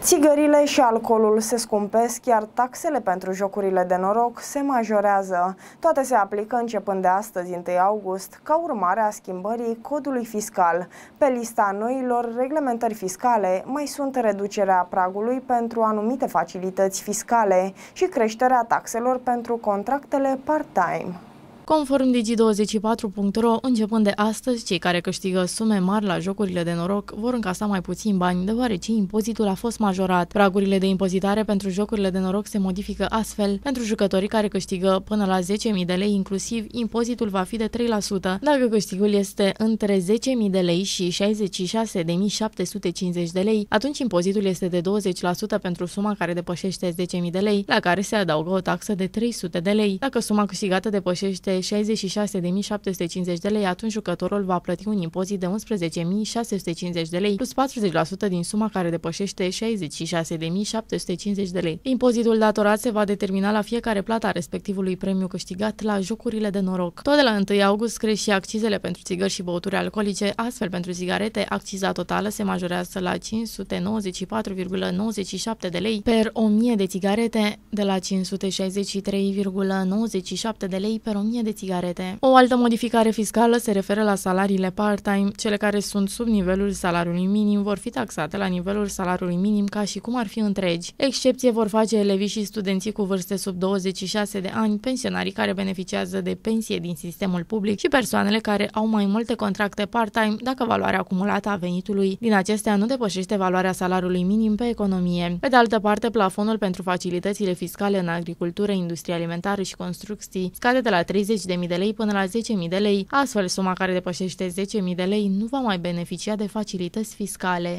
Țigările și alcoolul se scumpesc, iar taxele pentru jocurile de noroc se majorează. Toate se aplică începând de astăzi, 1 august, ca urmare a schimbării codului fiscal. Pe lista noilor reglementări fiscale mai sunt reducerea pragului pentru anumite facilități fiscale și creșterea taxelor pentru contractele part-time. Conform Digi24.ro, începând de astăzi, cei care câștigă sume mari la jocurile de noroc vor încasa mai puțin bani, deoarece impozitul a fost majorat. Pragurile de impozitare pentru jocurile de noroc se modifică astfel. Pentru jucătorii care câștigă până la 10.000 de lei inclusiv, impozitul va fi de 3%. Dacă câștigul este între 10.000 de lei și 66.750 de lei, atunci impozitul este de 20% pentru suma care depășește 10.000 de lei, la care se adaugă o taxă de 300 de lei. Dacă suma câștigată depășește 66.750 de lei, atunci jucătorul va plăti un impozit de 11.650 de lei plus 40% din suma care depășește 66.750 de lei. Impozitul datorat se va determina la fiecare plată a respectivului premiu câștigat la jocurile de noroc. Tot de la 1 august crește și accizele pentru țigări și băuturi alcoolice, astfel pentru țigarete acciza totală se majorează la 594,97 de lei per 1000 de țigarete, de la 563,97 de lei per 1000 de de țigarete. O altă modificare fiscală se referă la salariile part-time. Cele care sunt sub nivelul salariului minim vor fi taxate la nivelul salariului minim ca și cum ar fi întregi. Excepție vor face elevii și studenții cu vârste sub 26 de ani, pensionarii care beneficiază de pensie din sistemul public și persoanele care au mai multe contracte part-time dacă valoarea acumulată a venitului din acestea nu depășește valoarea salariului minim pe economie. Pe de altă parte, plafonul pentru facilitățile fiscale în agricultură, industrie alimentară și construcții scade de la 30 30.000 de lei până la 10.000 de lei. Astfel, suma care depășește 10.000 de lei nu va mai beneficia de facilități fiscale.